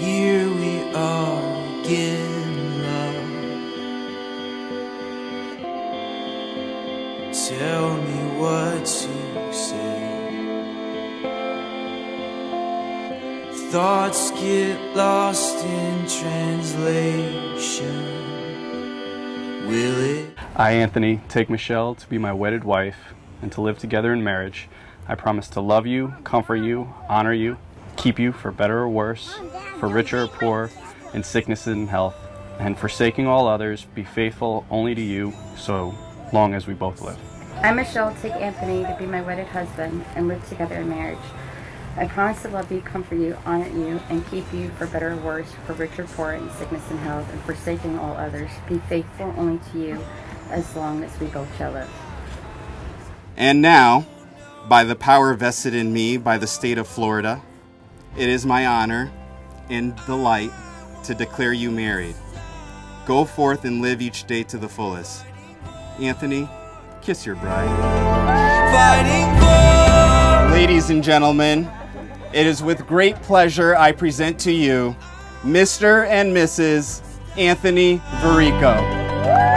Here we are again, love. Tell me what to say. Thoughts get lost in translation. Will it? I, Anthony, take Michele to be my wedded wife and to live together in marriage. I promise to love you, comfort you, honor you, keep you for better or worse, for richer or poor, in sickness and health, and forsaking all others, be faithful only to you so long as we both live. I, Michele, take Anthony to be my wedded husband and live together in marriage. I promise to love you, comfort you, honor you, and keep you for better or worse, for richer or poor, in sickness and health, and forsaking all others, be faithful only to you as long as we both shall live. And now, by the power vested in me by the state of Florida, it is my honor and delight to declare you married. Go forth and live each day to the fullest. Anthony, kiss your bride. Ladies and gentlemen, it is with great pleasure I present to you Mr. and Mrs. Anthony Varico.